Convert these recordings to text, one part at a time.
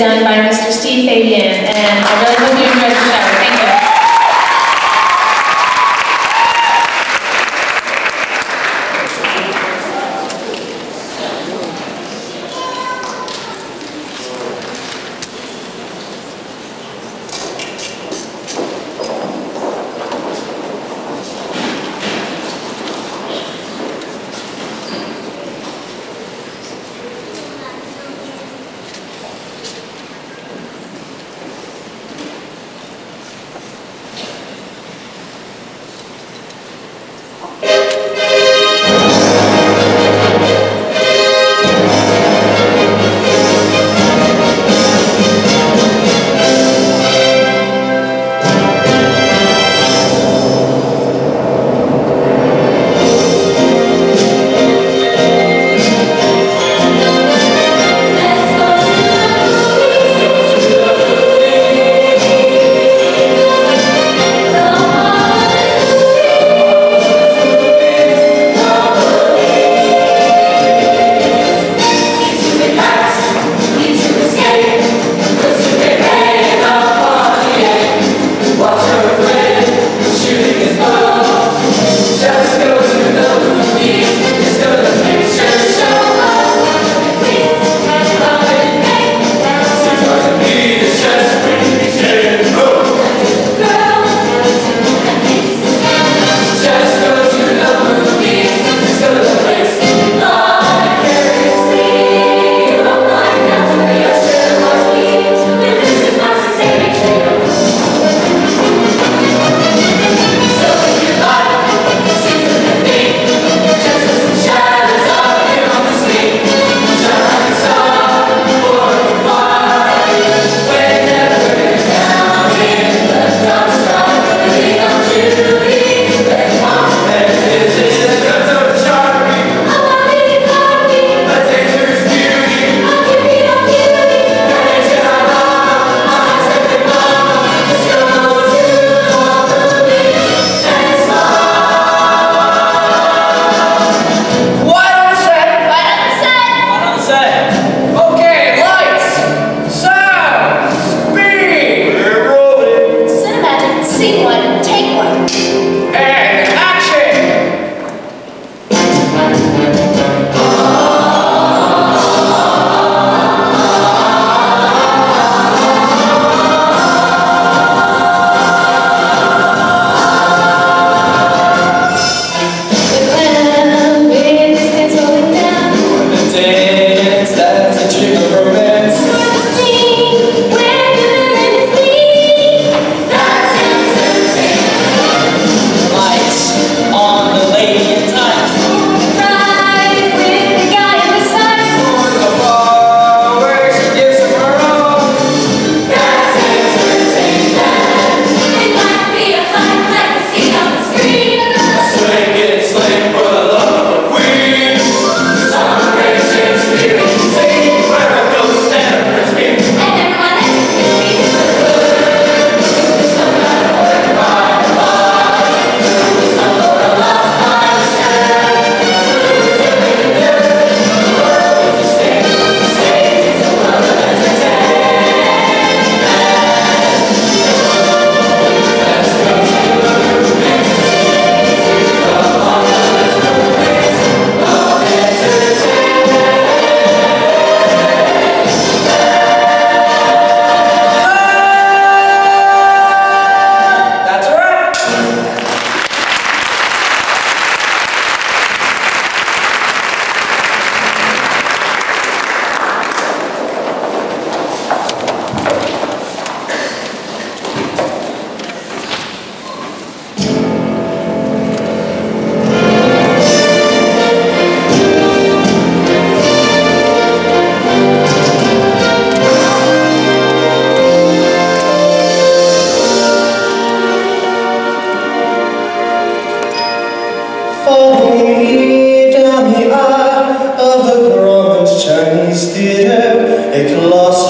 done by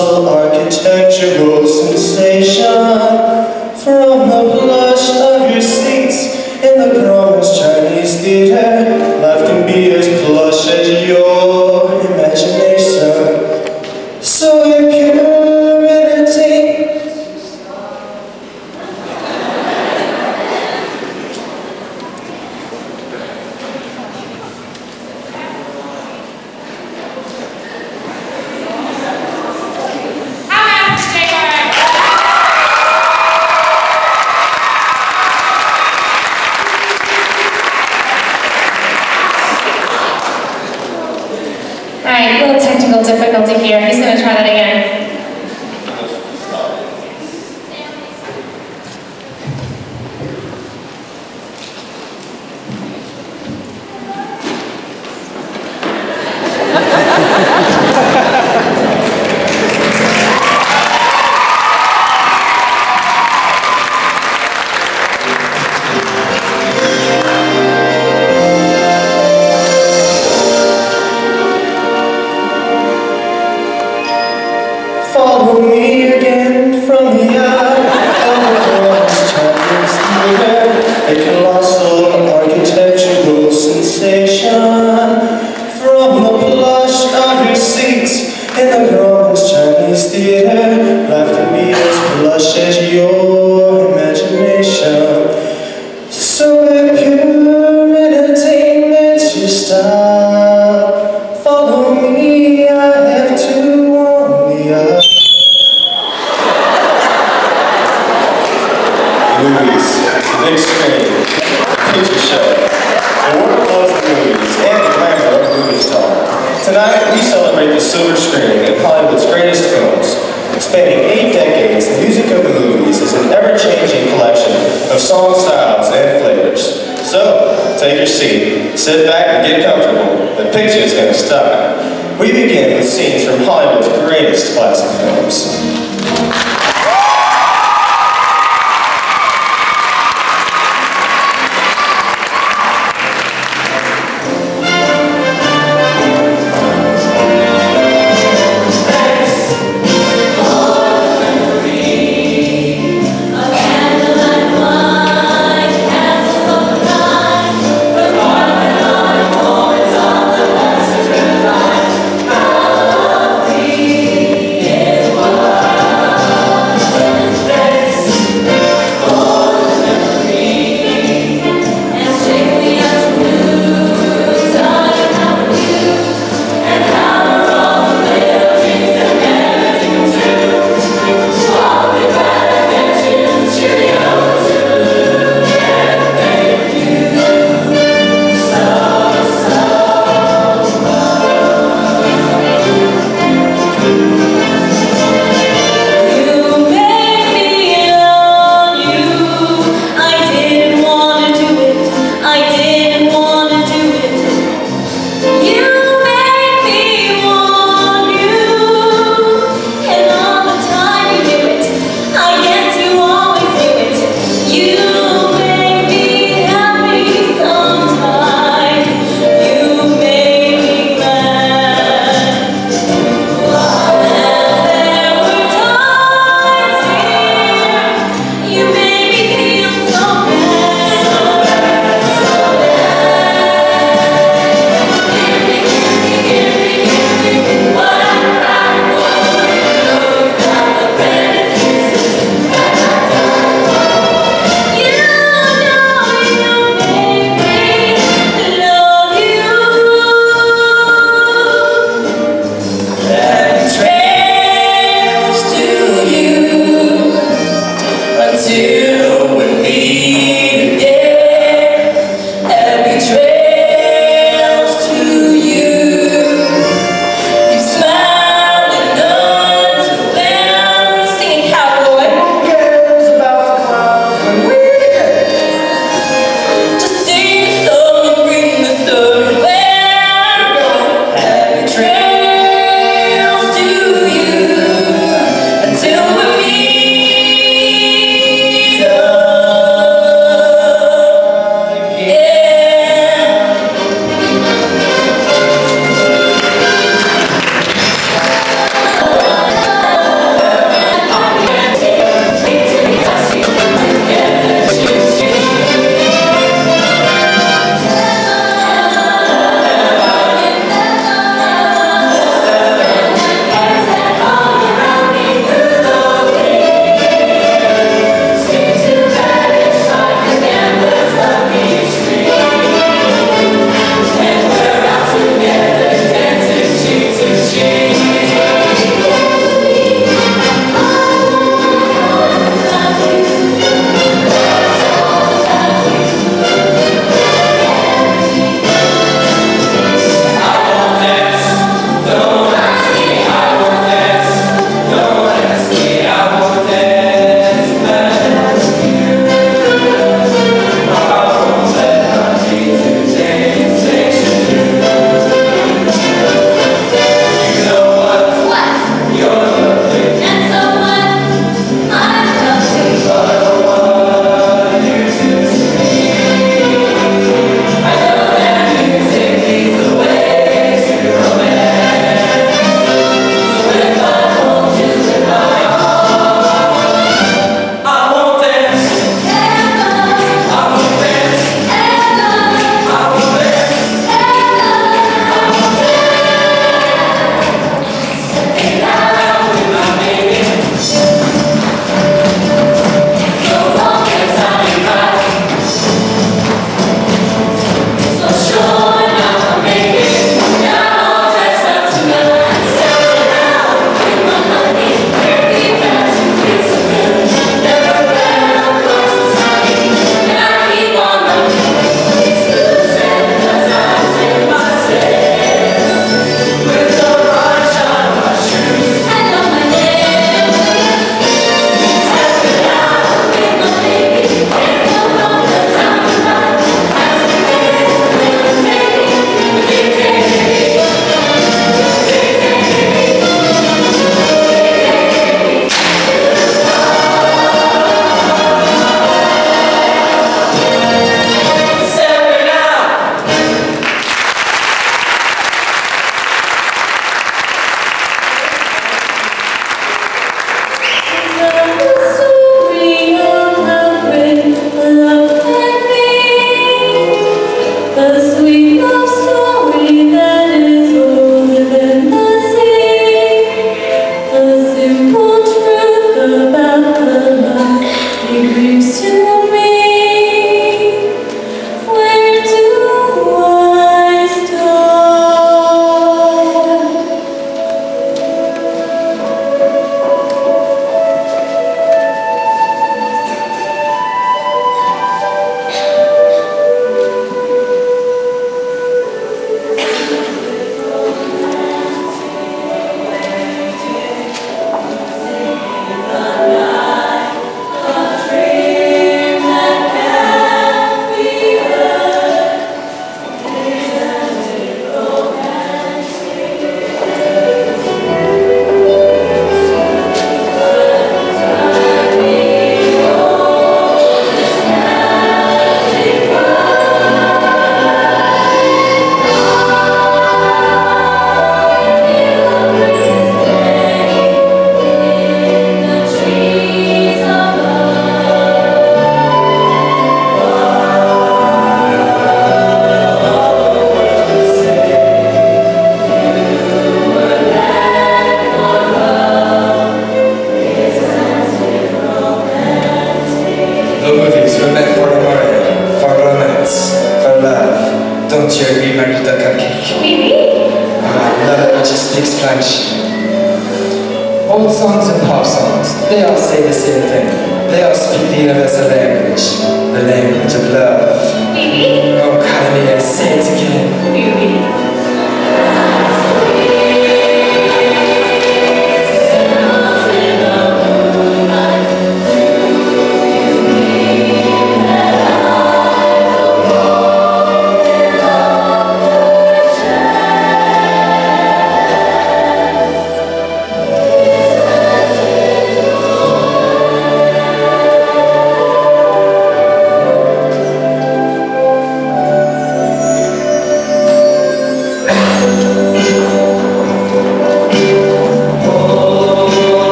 colossal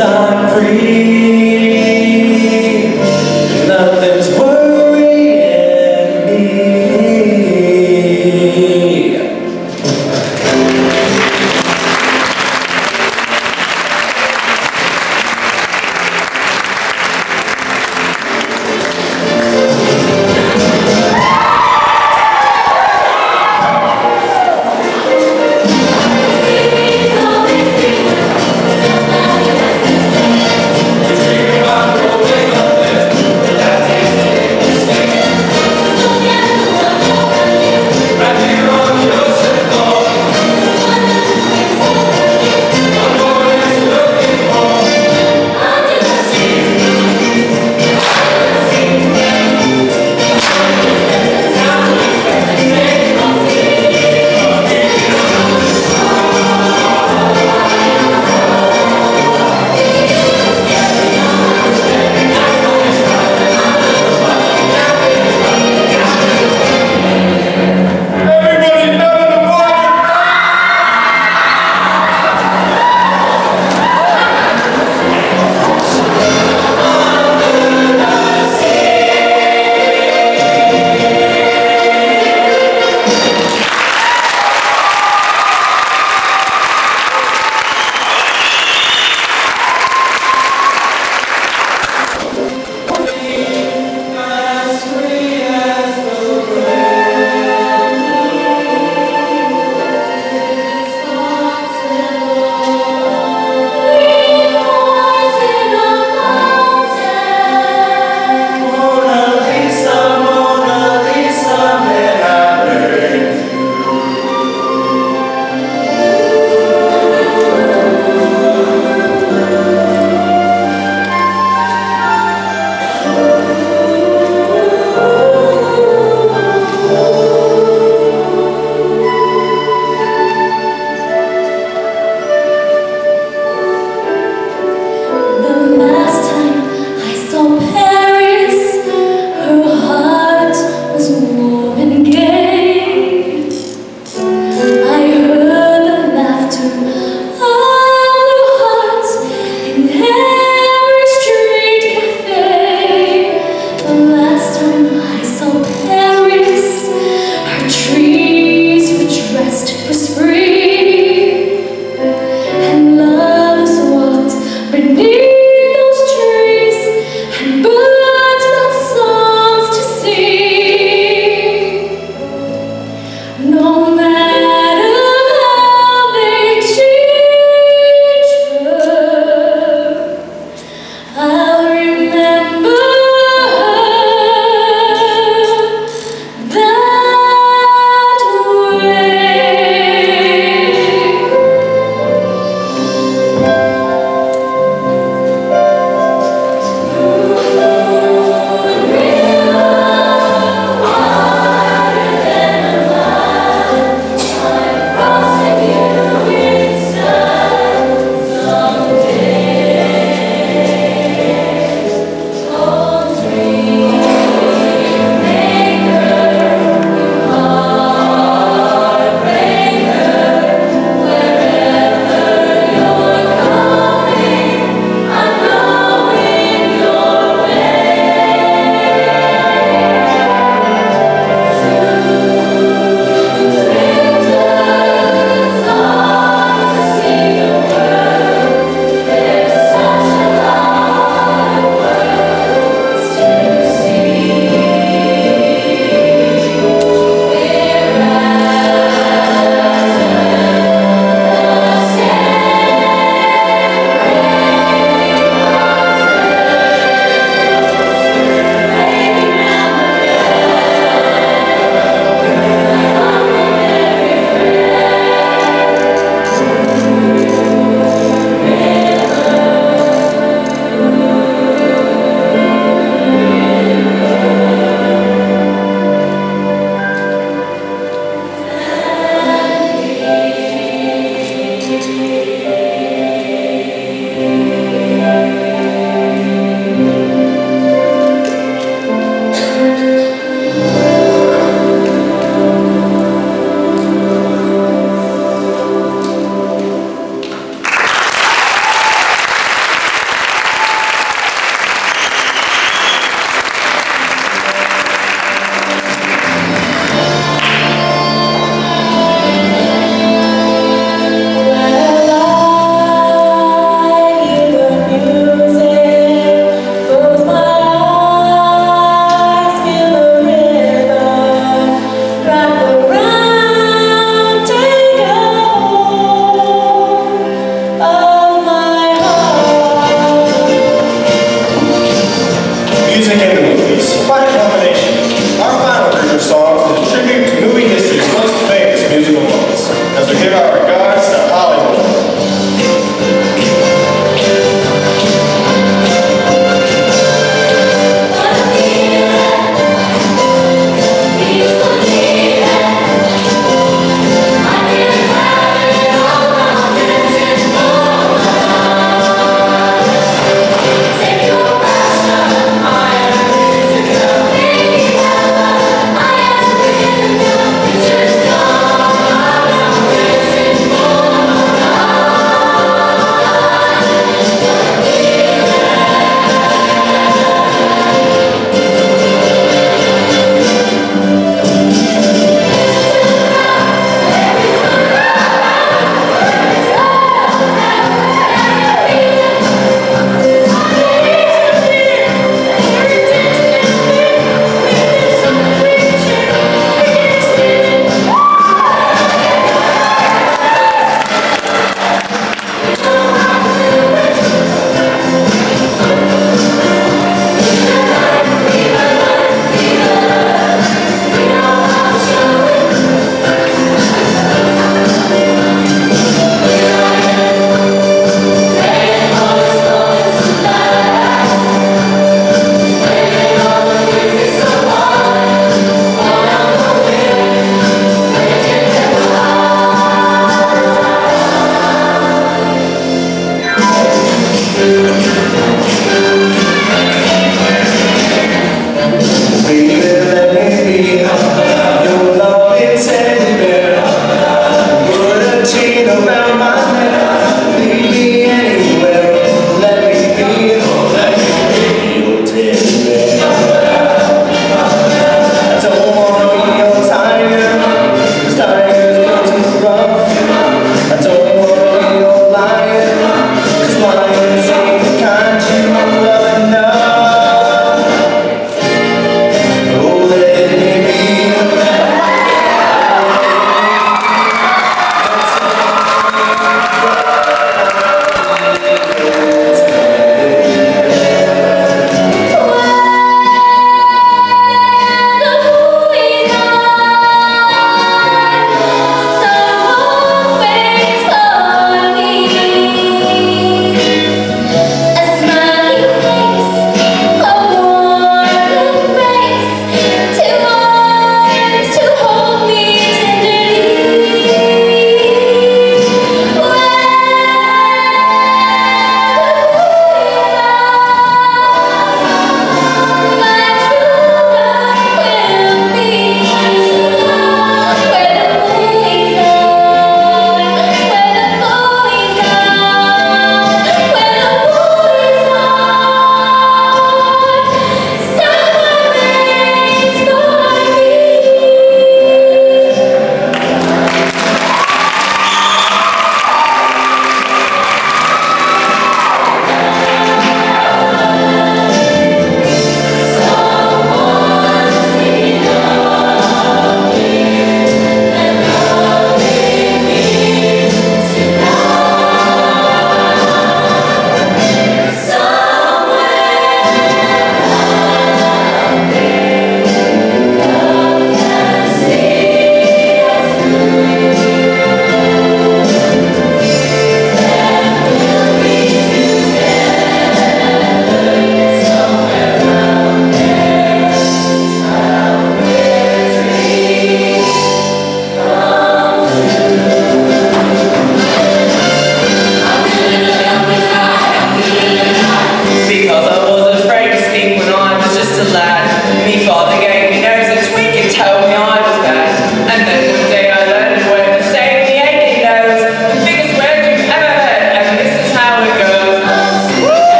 I'm free. Nothing's